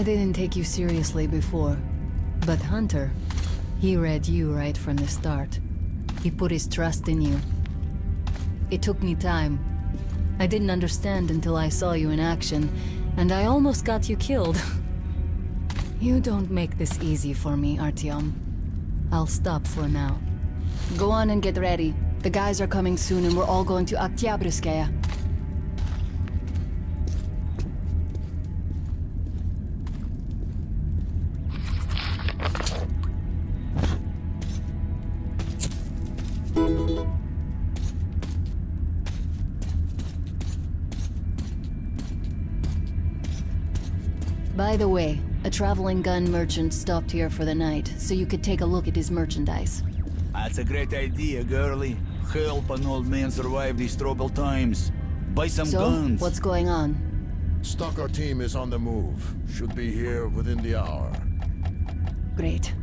I didn't take you seriously before. But Hunter, he read you right from the start. He put his trust in you. It took me time. I didn't understand until I saw you in action, and I almost got you killed. you don't make this easy for me, Artyom. I'll stop for now. Go on and get ready. The guys are coming soon and we're all going to Oktyabrskaya. By the way, a traveling gun merchant stopped here for the night, so you could take a look at his merchandise. That's a great idea, girlie. Help an old man survive these troubled times. Buy some so, guns. what's going on? Stalker team is on the move. Should be here within the hour. Great.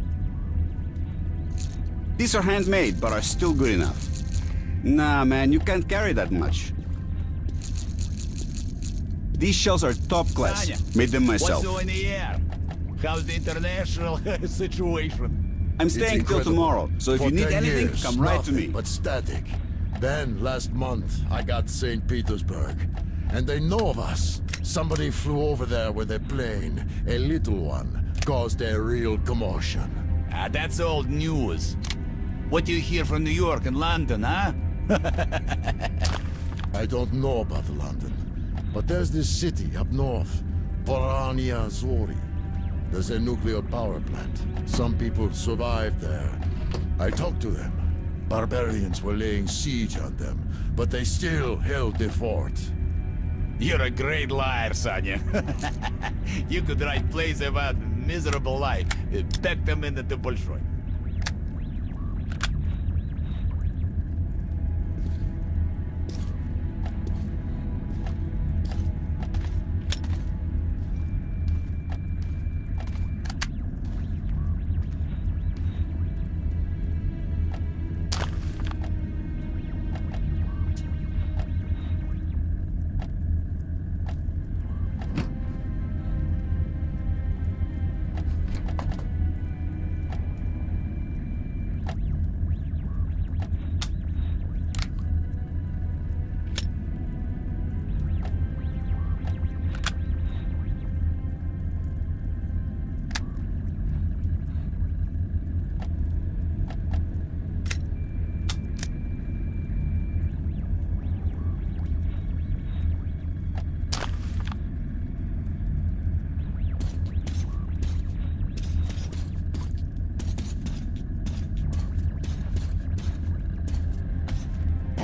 These are handmade, but are still good enough. Nah, man, you can't carry that much. These shells are top class. Made them myself. What's in the air? How's the international situation? I'm staying till tomorrow, so if For you need anything, years, come right to me. But static. Then, last month, I got St. Petersburg. And they know of us. Somebody flew over there with a plane. A little one. Caused a real commotion. Ah, that's old news. What do you hear from New York and London, huh? I don't know about London. But there's this city up north. Polyarnye Zori. There's a nuclear power plant. Some people survived there. I talked to them. Barbarians were laying siege on them, but they still held the fort. You're a great liar, Sanya. you could write plays about miserable life. Pack them into the Bolshoi.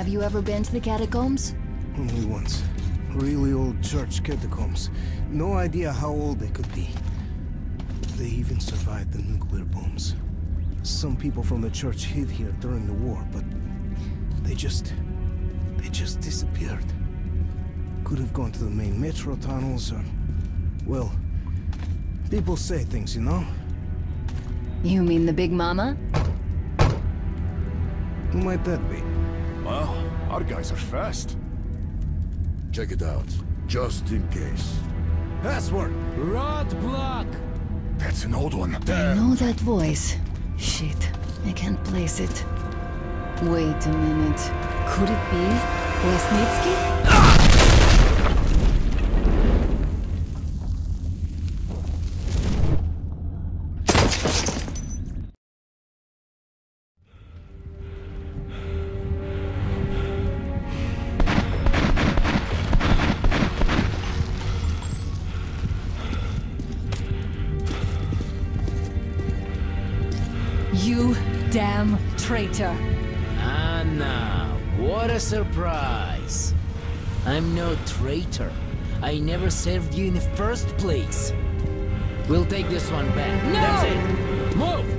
Have you ever been to the catacombs? Only once. Really old church catacombs. No idea how old they could be. They even survived the nuclear bombs. Some people from the church hid here during the war, but they just... they just disappeared. Could have gone to the main metro tunnels or... Well, people say things, you know? You mean the Big Mama? Who might that be? Well, our guys are fast. Check it out, just in case. Password! Roadblock! That's an old one. I know that voice. Shit, I can't place it. Wait a minute. Could it be Lesnitsky? Traitor. Anna, what a surprise. I'm no traitor. I never served you in the first place. We'll take this one back. No! That's it. Move!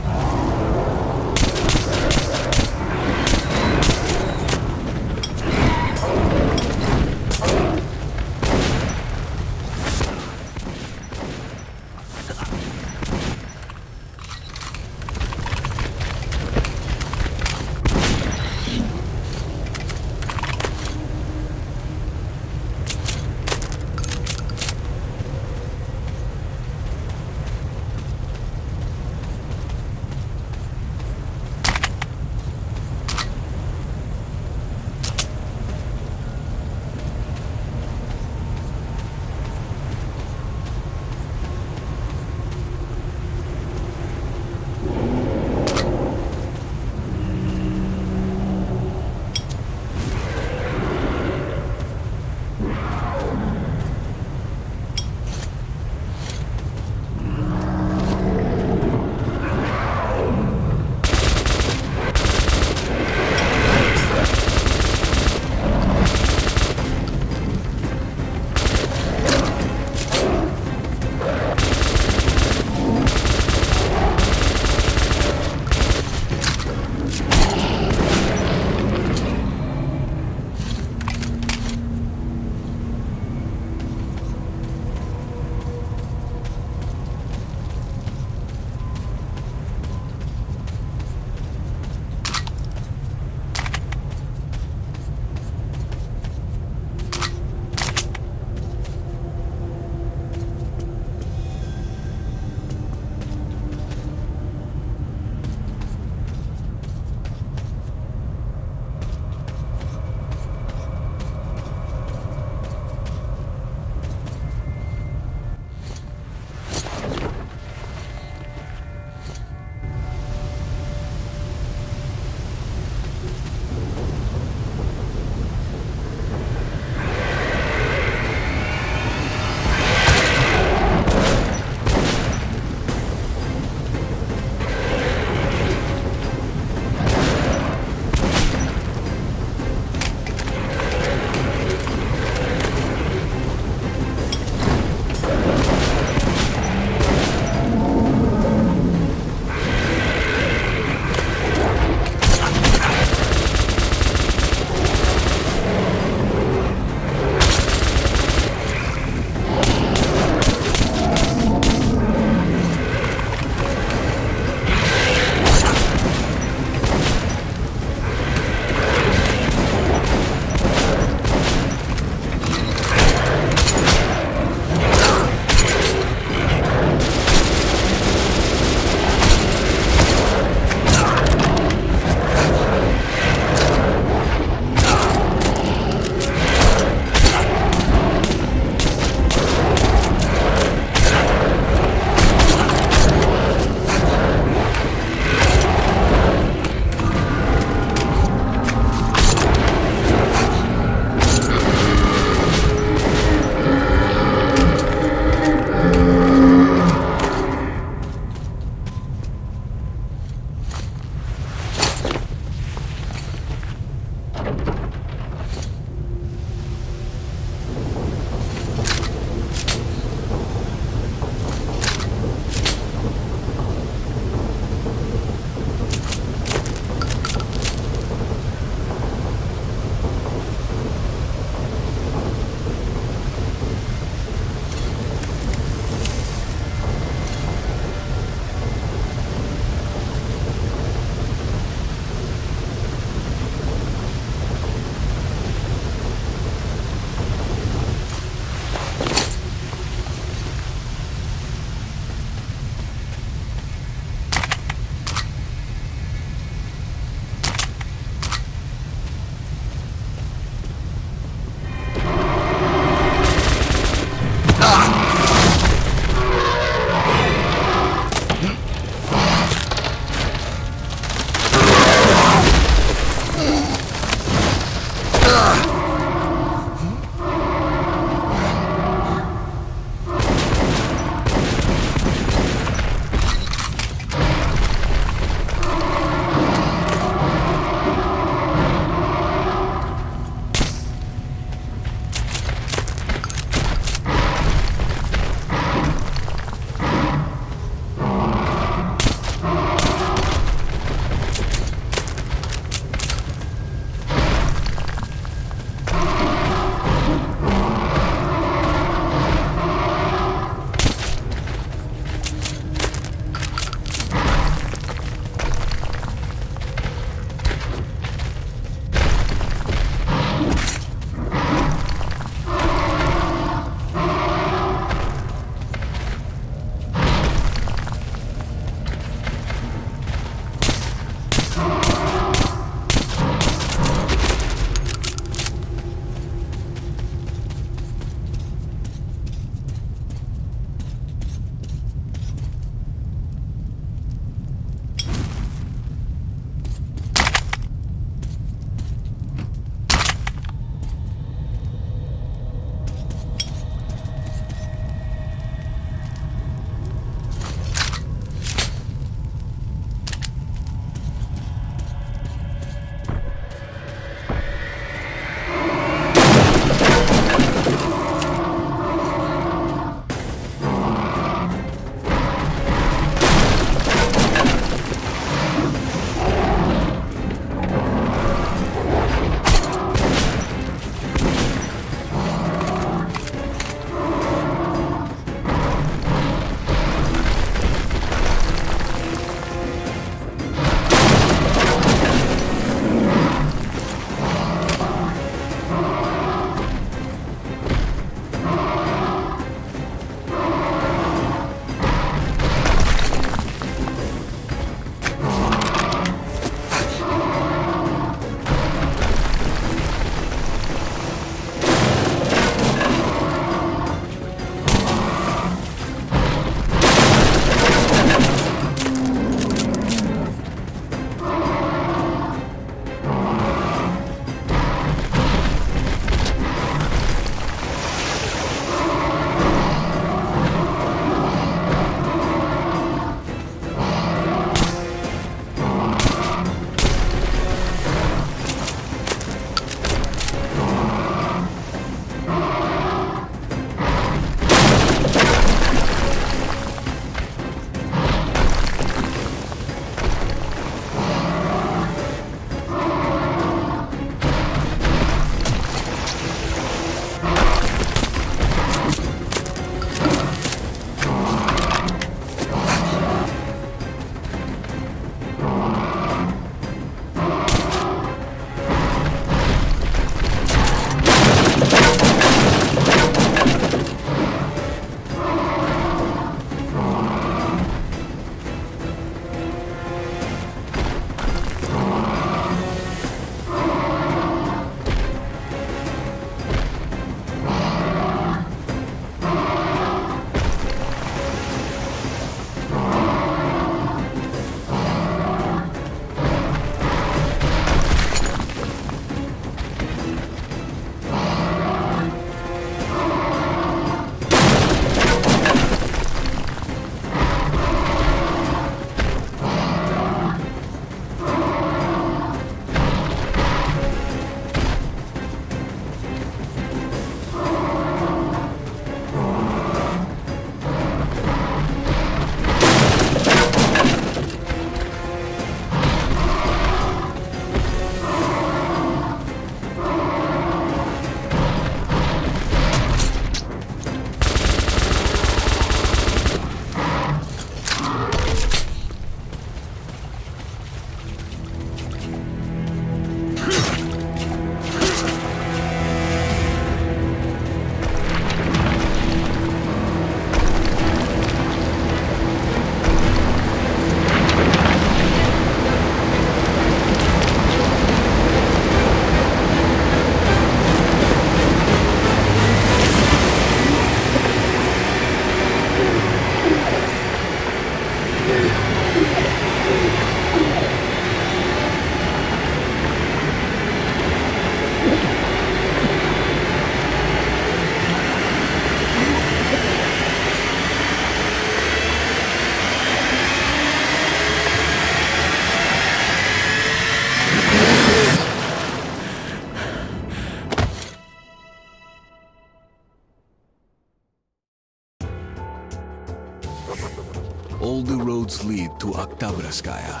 Roads lead to Oktyabrskaya.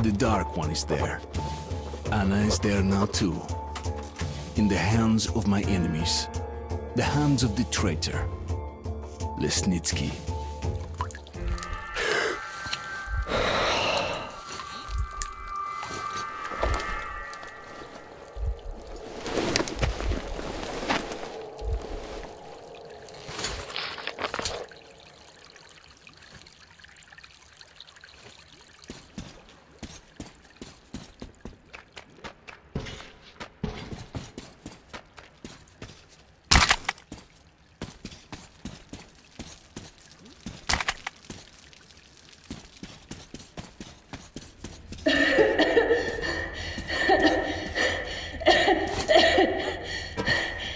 The Dark One is there. Anna is there now too. In the hands of my enemies. The hands of the traitor. Lesnitsky.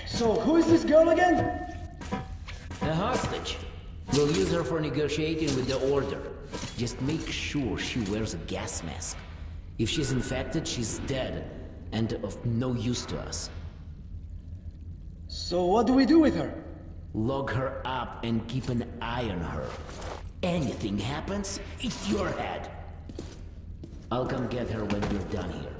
So, who is this girl again? A hostage. We'll use her for negotiating with the Order. Just make sure she wears a gas mask. If she's infected, she's dead, and of no use to us. So, what do we do with her? Lock her up and keep an eye on her. Anything happens, it's your head. I'll come get her when we're done here.